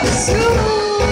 Azul.